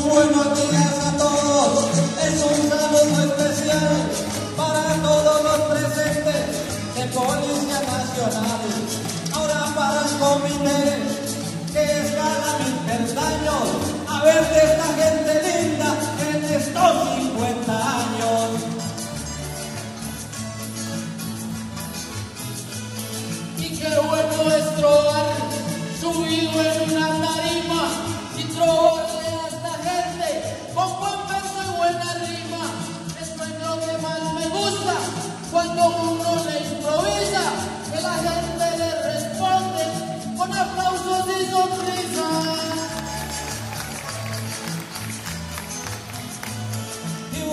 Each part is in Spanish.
buenos días a todos. Es un saludo especial para todos los presentes de Policía Nacional. Ahora para el comité que escala mis peldaños a ver de esta gente linda en estos 50 años. Y qué bueno es trobar subido en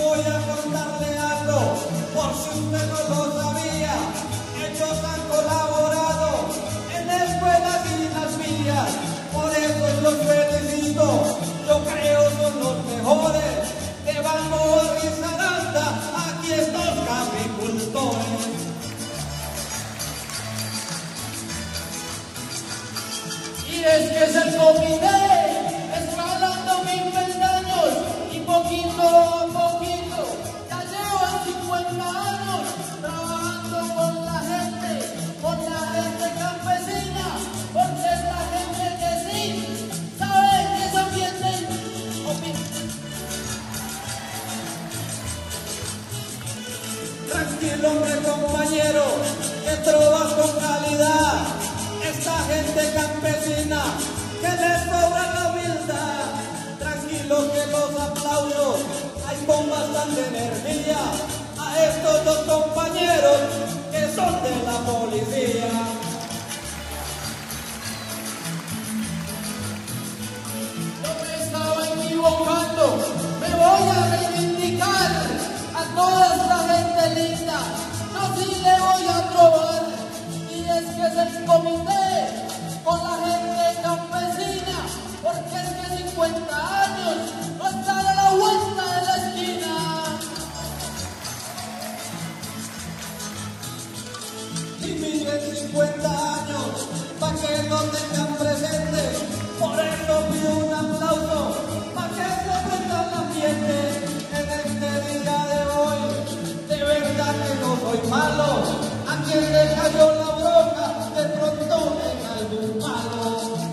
voy a contarle algo, por si Es que es el comité, escalando mil peldaños y poquito a poquito ya llevan 50 años trabajando con la gente, con la gente campesina, porque es la gente que sí sabe que se ambiente Tranquilo hombre compañero, y miden 50 años, pa' que no tengas